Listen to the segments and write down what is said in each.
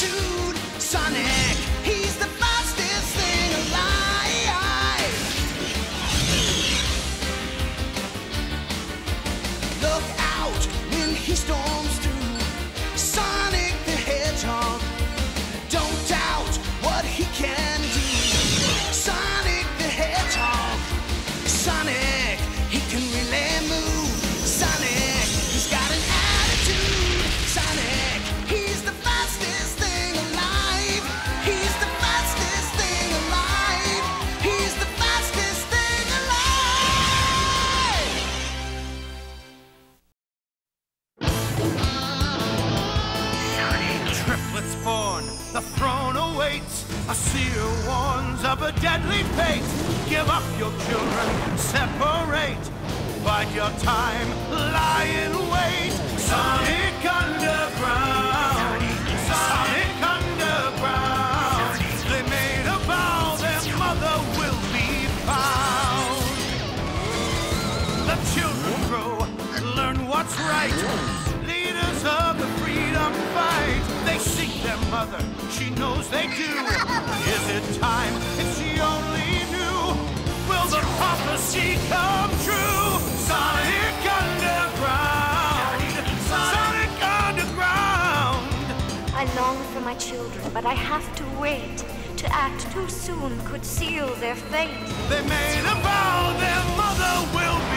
Sonic, he's the fastest thing alive. Look out when he storms. i A seer warns of a deadly fate. Give up your children, separate. Bide your time, lie in wait. Sonic their mother, she knows they do. Is it time if she only knew? Will the prophecy come true? Sonic Underground. Sonic Underground. I long for my children, but I have to wait. To act too soon could seal their fate. They made a vow their mother will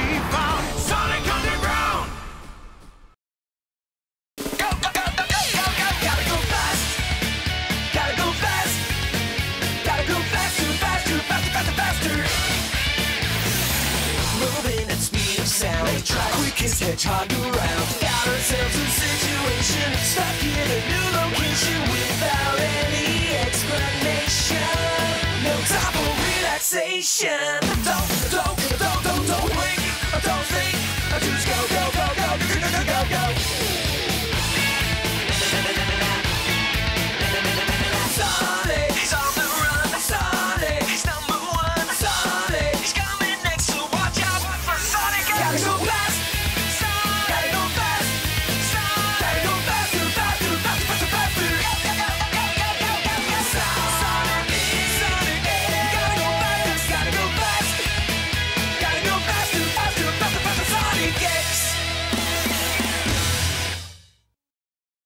Quickest hedgehog around. Got ourselves a situation. Stuck in a new location without any explanation. No time for relaxation. Don't, don't, don't, don't, don't wait. Don't think.